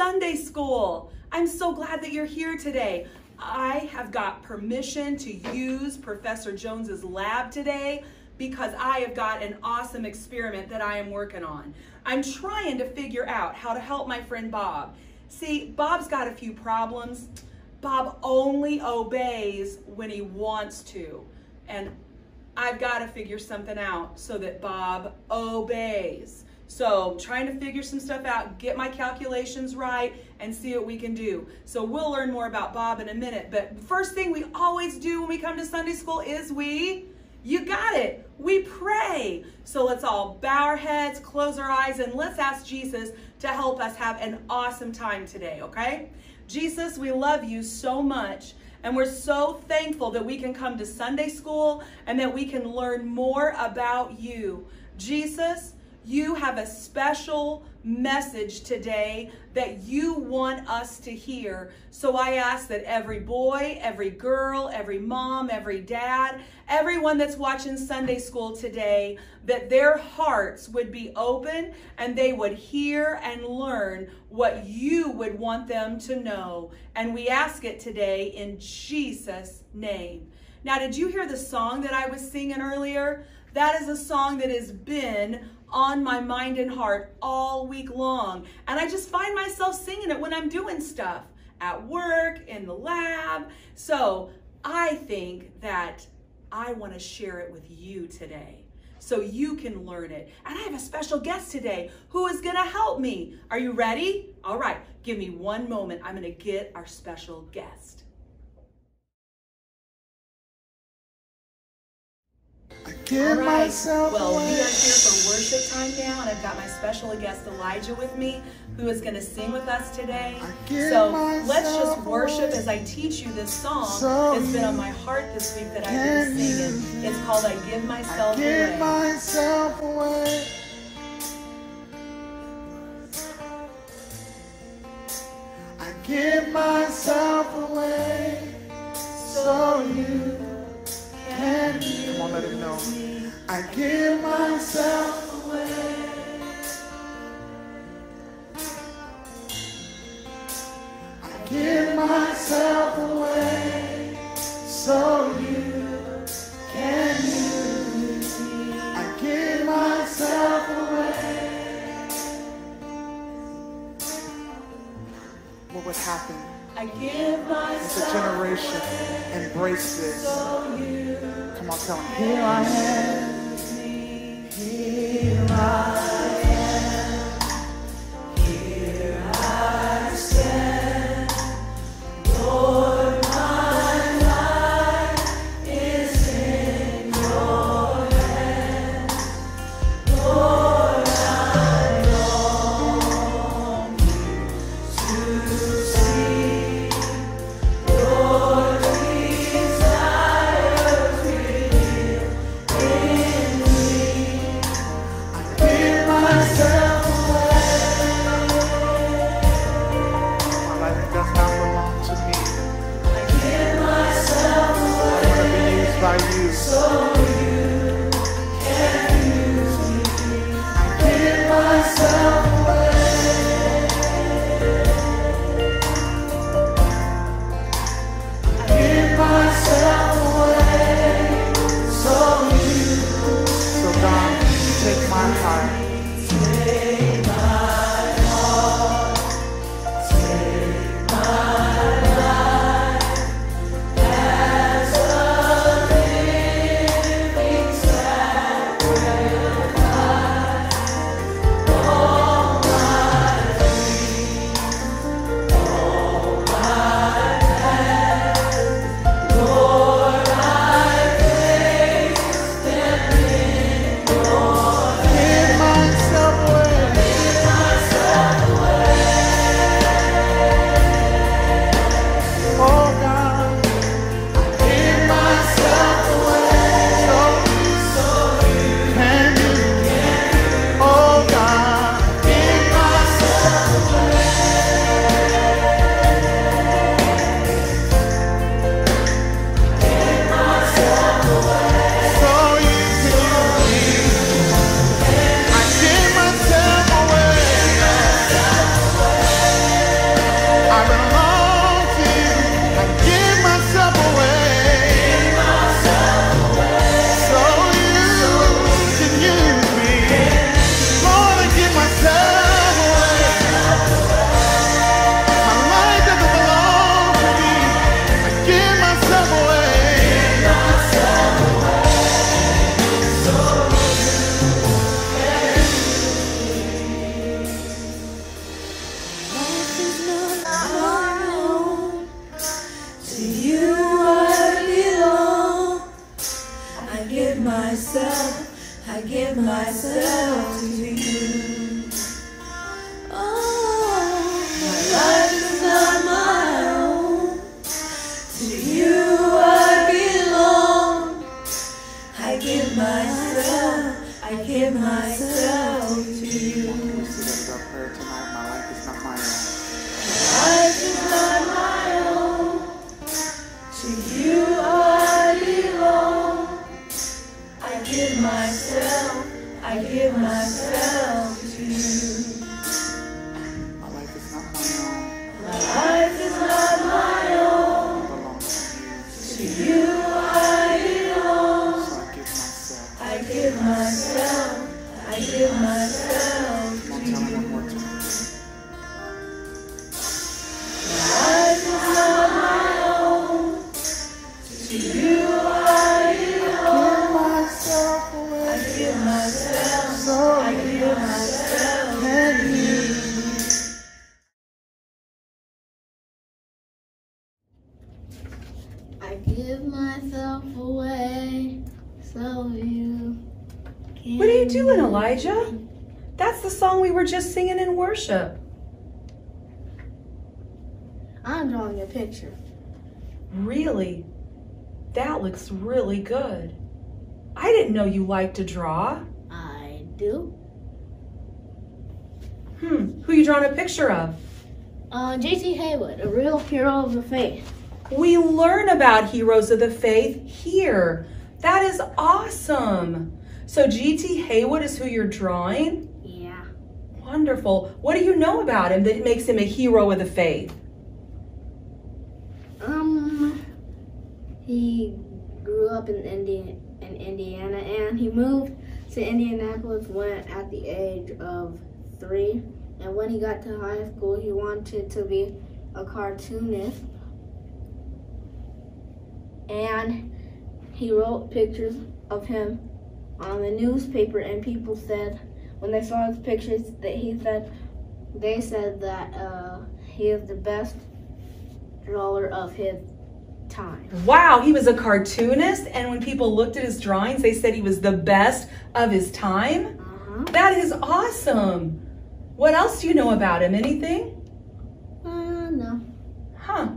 Sunday School. I'm so glad that you're here today. I have got permission to use Professor Jones's lab today because I have got an awesome experiment that I am working on. I'm trying to figure out how to help my friend Bob. See, Bob's got a few problems. Bob only obeys when he wants to. And I've got to figure something out so that Bob obeys. So trying to figure some stuff out, get my calculations right, and see what we can do. So we'll learn more about Bob in a minute. But first thing we always do when we come to Sunday school is we, you got it, we pray. So let's all bow our heads, close our eyes, and let's ask Jesus to help us have an awesome time today, okay? Jesus, we love you so much. And we're so thankful that we can come to Sunday school and that we can learn more about you. Jesus, you have a special message today that you want us to hear. So I ask that every boy, every girl, every mom, every dad, everyone that's watching Sunday school today, that their hearts would be open and they would hear and learn what you would want them to know. And we ask it today in Jesus' name. Now, did you hear the song that I was singing earlier? That is a song that has been on my mind and heart all week long. And I just find myself singing it when I'm doing stuff at work, in the lab. So I think that I want to share it with you today so you can learn it. And I have a special guest today who is going to help me. Are you ready? All right, give me one moment. I'm going to get our special guest. I give right. myself Well, we are here for worship time now, and I've got my special guest Elijah with me, who is going to sing with us today. So let's just worship away. as I teach you this song So that's been on my heart this week that I've been singing. It's called "I Give Myself I give Away." myself away. I give myself away so you use Come on, let him know. I give myself away. I give myself away so you can use me. I give myself away. What would happen I give myself. if a generation embraced this? so on. Here I am. I give myself to you. Prayer tonight. My life is not my own. Myself away so you can. What are you doing, Elijah? That's the song we were just singing in worship. I'm drawing a picture. Really? That looks really good. I didn't know you liked to draw. I do. Hmm, who you drawing a picture of? Uh, G.T. Haywood, a real hero of the faith. We learn about heroes of the faith here. That is awesome. So G.T. Haywood is who you're drawing? Yeah. Wonderful. What do you know about him that makes him a hero of the faith? Um, he grew up in Indi- in Indiana and he moved to Indianapolis when at the age of three. And when he got to high school, he wanted to be a cartoonist. And he wrote pictures of him on the newspaper, and people said when they saw his pictures that he said they said that uh, he is the best drawer of his time. Wow, he was a cartoonist, and when people looked at his drawings, they said he was the best of his time. Uh-huh. That is awesome. What else do you know about him? Anything? Uh, no. Huh.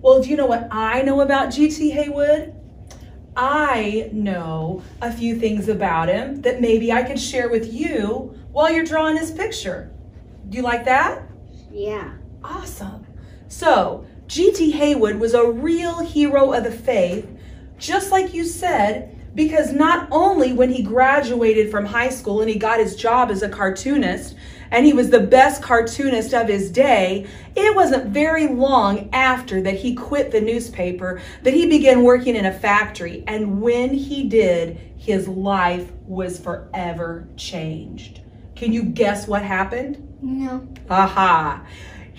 Well, do you know what I know about G.T. Haywood? I know a few things about him that maybe I could share with you while you're drawing his picture. Do you like that? Yeah. Awesome. So, G.T. Haywood was a real hero of the faith, just like you said, because not only when he graduated from high school and he got his job as a cartoonist, and he was the best cartoonist of his day, it wasn't very long after that he quit the newspaper that he began working in a factory. And when he did, his life was forever changed. Can you guess what happened? No. Aha.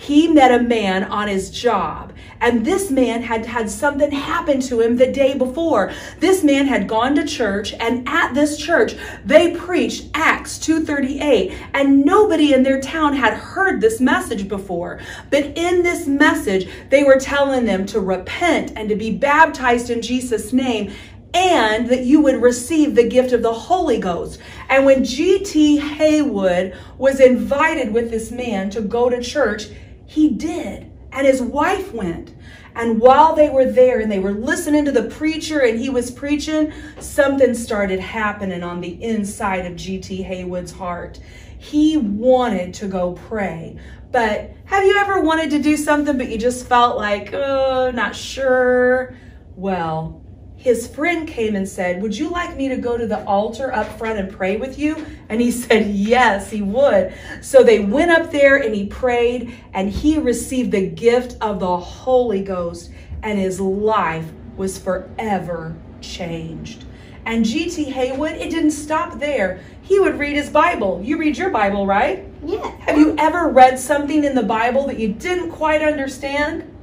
He met a man on his job, and this man had had something happen to him the day before. This man had gone to church, and at this church, they preached Acts 2:38, and nobody in their town had heard this message before. But in this message, they were telling them to repent and to be baptized in Jesus' name and that you would receive the gift of the Holy Ghost. And when G.T. Haywood was invited with this man to go to church, he did. And his wife went. And while they were there and they were listening to the preacher and he was preaching, something started happening on the inside of G.T. Haywood's heart. He wanted to go pray. But have you ever wanted to do something but you just felt like, oh, not sure? Well, his friend came and said, Would you like me to go to the altar up front and pray with you? And he said, Yes, he would. So they went up there and he prayed and he received the gift of the Holy Ghost and his life was forever changed. And G.T. Haywood, it didn't stop there. He would read his Bible. You read your Bible, right? Yeah. Have you ever read something in the Bible that you didn't quite understand?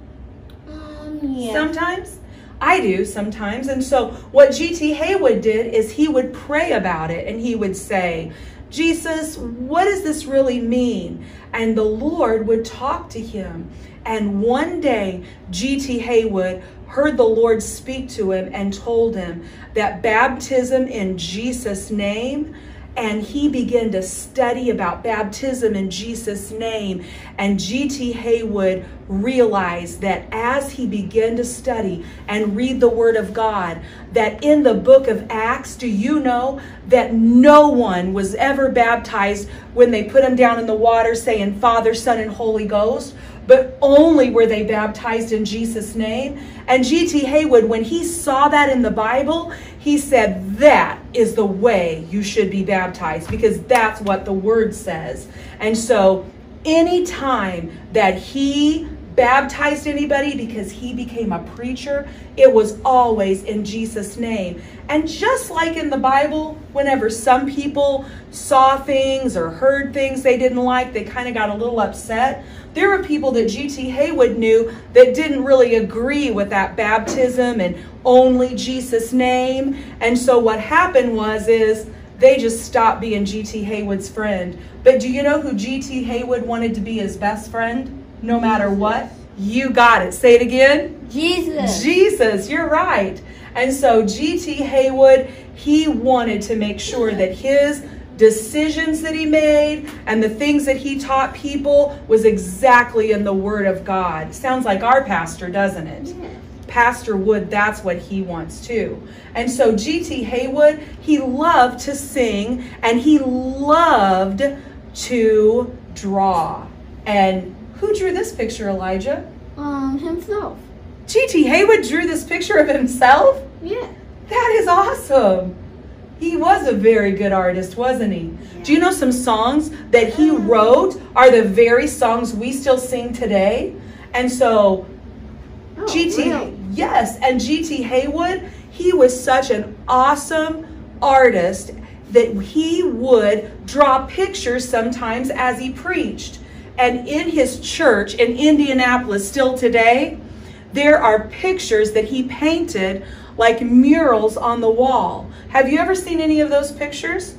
Um, yeah. Sometimes. I do sometimes. And so what G.T. Haywood did is he would pray about it and he would say, Jesus, what does this really mean? And the Lord would talk to him. And one day, G.T. Haywood heard the Lord speak to him and told him that baptism in Jesus' name and he began to study about baptism in Jesus' name. And G.T. Haywood realized that as he began to study and read the Word of God, that in the book of Acts, do you know that no one was ever baptized when they put him down in the water saying Father, Son, and Holy Ghost? But only were they baptized in Jesus' name. And G.T. Haywood, when he saw that in the Bible, he said, That is the way you should be baptized because that's what the word says. And so, anytime that he baptized anybody because he became a preacher, it was always in Jesus' name. And just like in the Bible, whenever some people saw things or heard things they didn't like, they kind of got a little upset. There were people that G.T. Haywood knew that didn't really agree with that baptism and only Jesus' name. And so what happened was is they just stopped being G.T. Haywood's friend. But do you know who G.T. Haywood wanted to be his best friend? No matter what? You got it. Say it again. Jesus. Jesus, you're right. And so G.T. Haywood, he wanted to make sure that his decisions that he made and the things that he taught people was exactly in the Word of God. Sounds like our pastor, doesn't it? Yeah. Pastor Wood, that's what he wants too. And so G.T. Haywood, he loved to sing and he loved to draw. And who drew this picture, Elijah? Um, himself. G.T. Haywood drew this picture of himself? Yeah. That is awesome. He was a very good artist, wasn't he? Do you know some songs that he wrote are the very songs we still sing today? And so, Oh, GT, really? yes, and GT Haywood, he was such an awesome artist that he would draw pictures sometimes as he preached. And in his church in Indianapolis, still today, there are pictures that he painted like murals on the wall. Have you ever seen any of those pictures?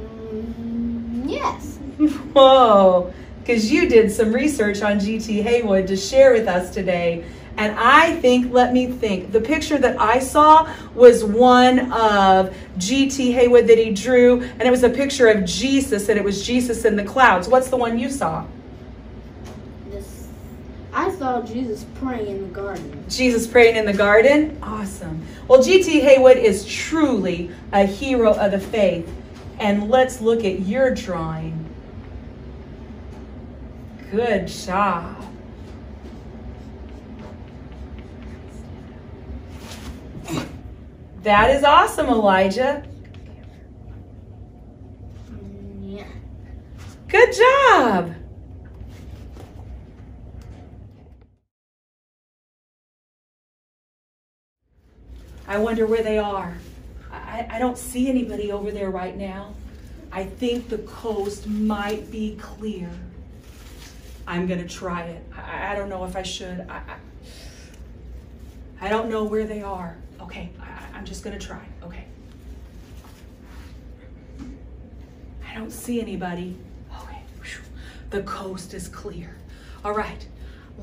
Mm, yes. Whoa, because you did some research on GT Haywood to share with us today. And I think, let me think, the picture that I saw was one of GT Haywood that he drew, and it was a picture of Jesus, and it was Jesus in the clouds. What's the one you saw? I saw Jesus praying in the garden. Jesus praying in the garden? Awesome. Well, GT Haywood is truly a hero of the faith. And let's look at your drawing. Good job. That is awesome, Elijah. Yeah. Good job. I wonder where they are. I, I don't see anybody over there right now. I think the coast might be clear. I'm going to try it. I, I don't know if I should. I, I, I don't know where they are. Okay, I, I'm just going to try. Okay. I don't see anybody. Okay, the coast is clear. All right.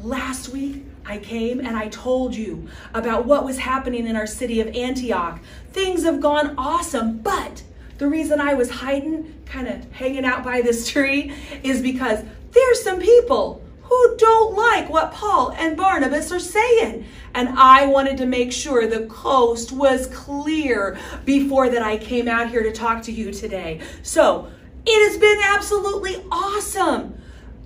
Last week, I came and I told you about what was happening in our city of Antioch. Things have gone awesome, but the reason I was hiding, kind of hanging out by this tree, is because there's some people who don't like what Paul and Barnabas are saying. And I wanted to make sure the coast was clear before that I came out here to talk to you today. So it has been absolutely awesome.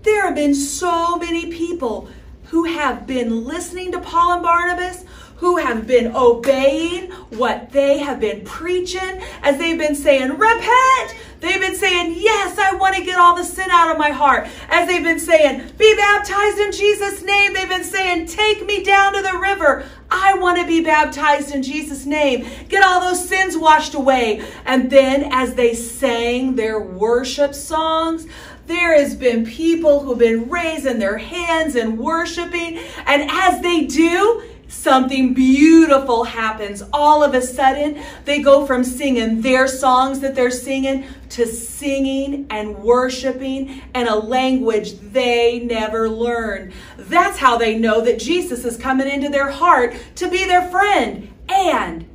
There have been so many people who have been listening to Paul and Barnabas, who have been obeying what they have been preaching, as they've been saying, repent. They've been saying, yes, I want to get all the sin out of my heart. As they've been saying, be baptized in Jesus' name. They've been saying, take me down to the river. I want to be baptized in Jesus' name. Get all those sins washed away. And then as they sang their worship songs, there has been people who've been raising their hands and worshiping. And as they do, something beautiful happens. All of a sudden, they go from singing their songs that they're singing to singing and worshiping in a language they never learned. That's how they know that Jesus is coming into their heart to be their friend. And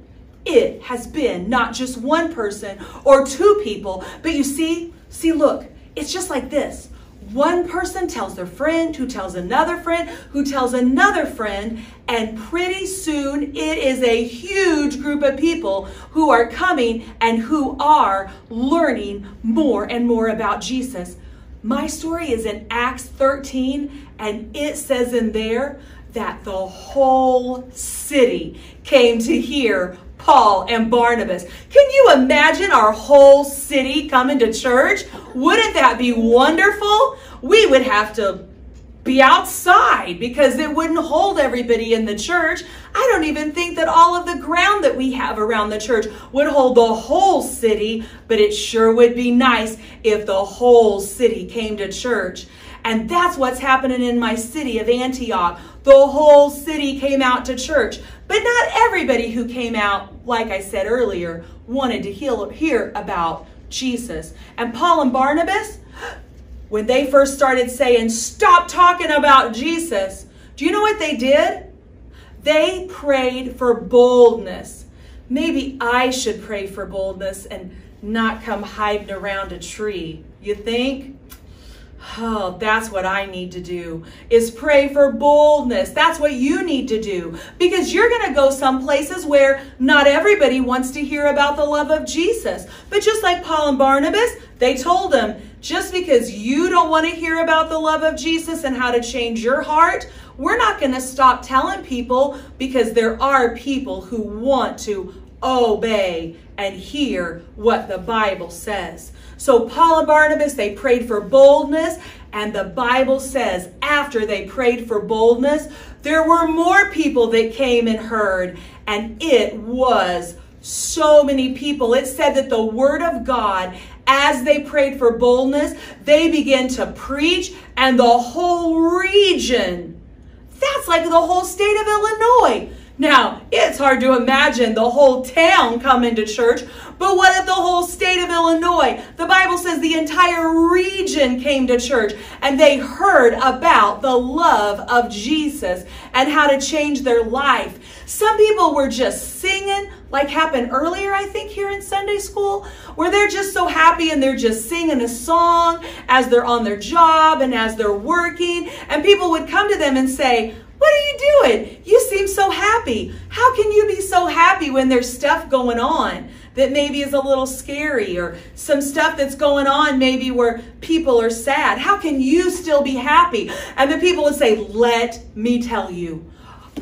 it has been not just one person or two people, but you see, see, look, it's just like this. One person tells their friend, who tells another friend, who tells another friend, and pretty soon it is a huge group of people who are coming and who are learning more and more about Jesus. My story is in Acts 13, and it says in there that the whole city came to hear Paul and Barnabas. Can you imagine our whole city coming to church? Wouldn't that be wonderful? We would have to be outside because it wouldn't hold everybody in the church. I don't even think that all of the ground that we have around the church would hold the whole city, but it sure would be nice if the whole city came to church. And that's what's happening in my city of Antioch. The whole city came out to church. But not everybody who came out, like I said earlier, wanted to hear about Jesus. And Paul and Barnabas, when they first started saying, Stop talking about Jesus, do you know what they did? They prayed for boldness. Maybe I should pray for boldness and not come hiding around a tree. You think? Oh, that's what I need to do is pray for boldness. That's what you need to do because you're going to go some places where not everybody wants to hear about the love of Jesus. But just like Paul and Barnabas, they told them, just because you don't want to hear about the love of Jesus and how to change your heart, we're not going to stop telling people because there are people who want to obey and hear what the Bible says. So Paul and Barnabas, they prayed for boldness. And the Bible says after they prayed for boldness, there were more people that came and heard. And it was so many people. It said that the word of God, as they prayed for boldness, they began to preach and the whole region, that's like the whole state of Illinois, now, it's hard to imagine the whole town coming to church, but what if the whole state of Illinois, the Bible says the entire region came to church and they heard about the love of Jesus and how to change their life? Some people were just singing, like happened earlier, I think, here in Sunday school, where they're just so happy and they're just singing a song as they're on their job and as they're working. And people would come to them and say, what are you doing? You seem so happy. How can you be so happy when there's stuff going on that maybe is a little scary or some stuff that's going on maybe where people are sad? How can you still be happy? And the people would say, Let me tell you.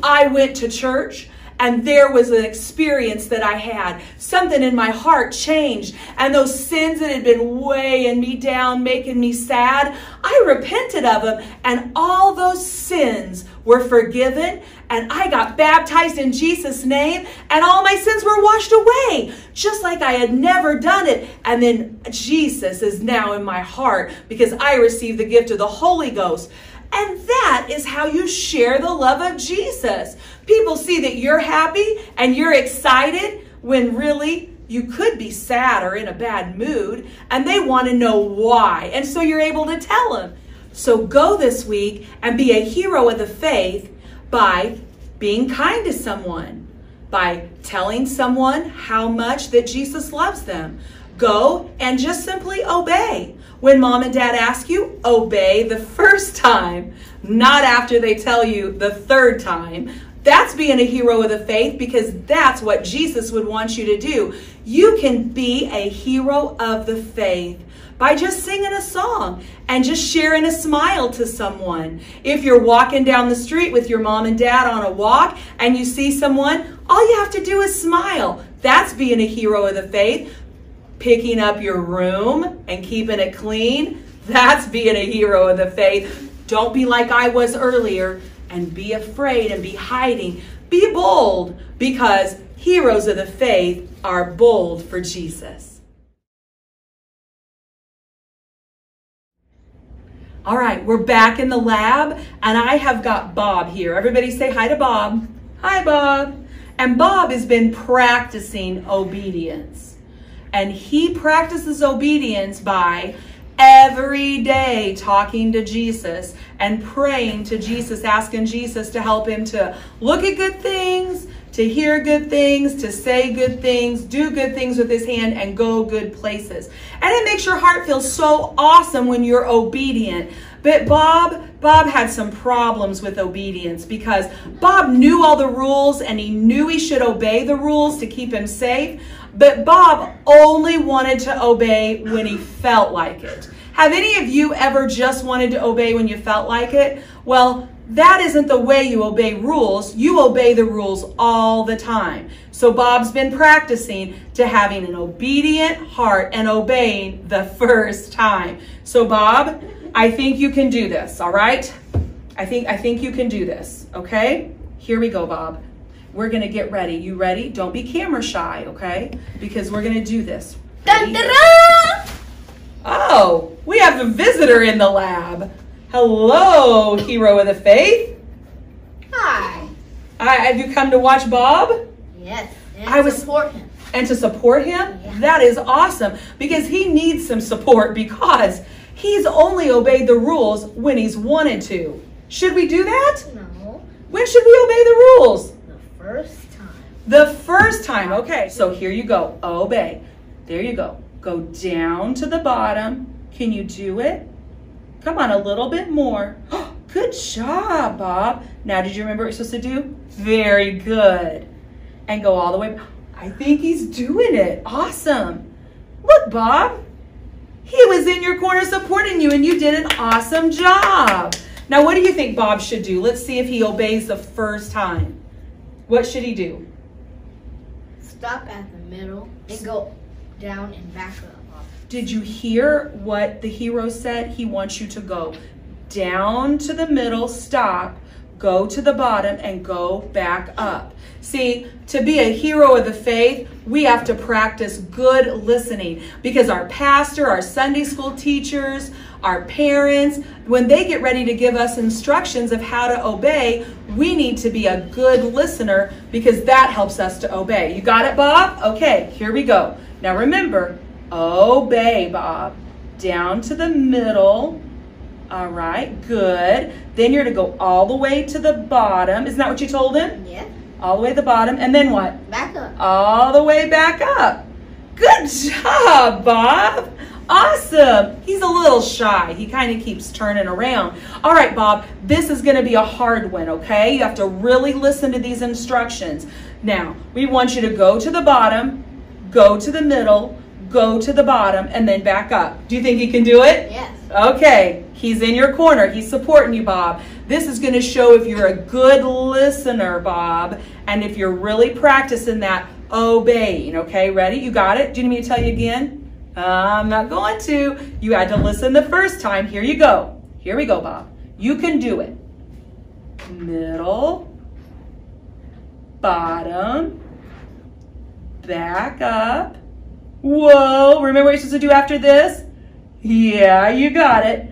I went to church and there was an experience that I had. Something in my heart changed. And those sins that had been weighing me down, making me sad, I repented of them. And all those sins were forgiven. And I got baptized in Jesus' name. And all my sins were washed away, just like I had never done it. And then Jesus is now in my heart because I received the gift of the Holy Ghost. And that is how you share the love of Jesus. People see that you're happy and you're excited when really you could be sad or in a bad mood and they want to know why. And so you're able to tell them. So go this week and be a hero of the faith by being kind to someone, by telling someone how much that Jesus loves them. Go and just simply obey. When mom and dad ask you, obey the first time, not after they tell you the third time. That's being a hero of the faith because that's what Jesus would want you to do. You can be a hero of the faith by just singing a song and just sharing a smile to someone. If you're walking down the street with your mom and dad on a walk and you see someone, all you have to do is smile. That's being a hero of the faith. Picking up your room and keeping it clean, that's being a hero of the faith. Don't be like I was earlier and be afraid and be hiding. Be bold because heroes of the faith are bold for Jesus. All right, we're back in the lab and I have got Bob here. Everybody say hi to Bob. Hi, Bob. And Bob has been practicing obedience. And he practices obedience by every day talking to Jesus and praying to Jesus, asking Jesus to help him to look at good things, to hear good things, to say good things, do good things with his hand, and go good places. And it makes your heart feel so awesome when you're obedient. But Bob, Bob had some problems with obedience because Bob knew all the rules and he knew he should obey the rules to keep him safe. But Bob only wanted to obey when he felt like it. Have any of you ever just wanted to obey when you felt like it? Well, that isn't the way you obey rules. You obey the rules all the time. So Bob's been practicing to having an obedient heart and obeying the first time. So Bob, I think you can do this, all right? I think I think you can do this, okay? Here we go, Bob. We're going to get ready. You ready? Don't be camera shy, okay? Because we're going to do this. Dun, dun, dun! Oh, we have a visitor in the lab. Hello, hero of the faith. Hi. I, have you come to watch Bob Yes. And I was- support him. and to support him? Yeah. That is awesome because he needs some support because he's only obeyed the rules when he's wanted to. Should we do that? No. When should we obey the rules? The first time. The first time. Okay, so here you go. Obey. There you go. Go down to the bottom. Can you do it? Come on, a little bit more. Good job, Bob. Now, did you remember what you're supposed to do? Very good. And go all the way. I think he's doing it. Awesome. Look, Bob. He was in your corner supporting you, and you did an awesome job. Now, what do you think Bob should do? Let's see if he obeys the first time. What should he do? Stop at the middle and go down and back up. Did you hear what the hero said? He wants you to go down to the middle, stop, go to the bottom, and go back up. See, to be a hero of the faith, we have to practice good listening because our pastor, our Sunday school teachers, our parents, when they get ready to give us instructions of how to obey, we need to be a good listener because that helps us to obey. You got it, Bob? Okay, here we go. Now remember, Oh, obey, Bob. Uh, down to the middle. All right, good. Then you're going to go all the way to the bottom. Isn't that what you told him? Yeah. All the way to the bottom. And then what? Back up. all the way back up. Good job, Bob. Awesome. He's a little shy. He kind of keeps turning around. All right, Bob, this is going to be a hard one, okay? You have to really listen to these instructions. Now, we want you to go to the bottom, go to the middle, go to the bottom, and then back up. Do you think you can do it? Yes. Okay, he's in your corner. He's supporting you, Bob. This is going to show if you're a good listener, Bob, and if you're really practicing that obeying. Okay, ready? You got it? Do you need me to tell you again? I'm not going to. You had to listen the first time. Here you go. Here we go, Bob. You can do it. Middle, bottom, back up. Whoa, remember what you're supposed to do after this? Yeah, you got it.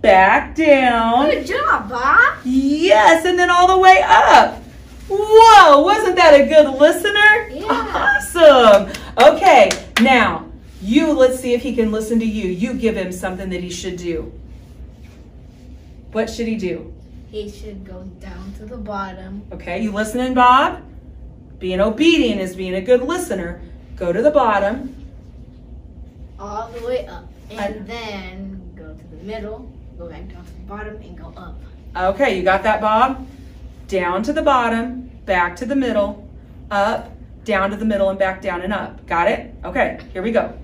Back down. Good job, Bob. Yes, and then all the way up. Whoa, wasn't that a good listener? Yeah. Awesome. Okay, now you, let's see if he can listen to you. You give him something that he should do. What should he do? He should go down to the bottom. Okay, you listening, Bob? Being obedient is being a good listener. Go to the bottom. All the way up, and then go to the middle, go back down to the bottom, and go up. Okay, you got that, Bob? Down to the bottom, back to the middle, up, down to the middle, and back down and up. Got it? Okay, here we go.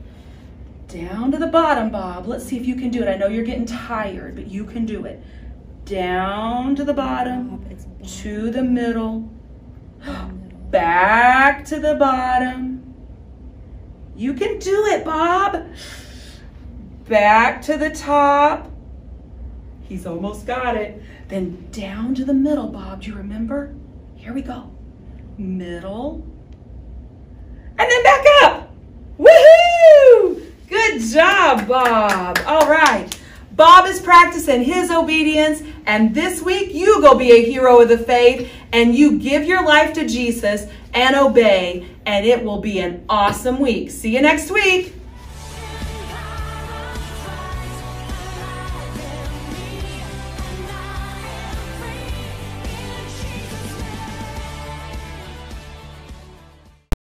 Down to the bottom, Bob. Let's see if you can do it. I know you're getting tired, but you can do it. Down to the bottom, to the middle, back to the bottom. You can do it, Bob. Back to the top. He's almost got it. Then down to the middle, Bob. Do you remember? Here we go. Middle. And then back up. Woohoo! Good job, Bob. All right. Bob is practicing his obedience, and this week you go be a hero of the faith and you give your life to Jesus and obey, and it will be an awesome week. See you next week.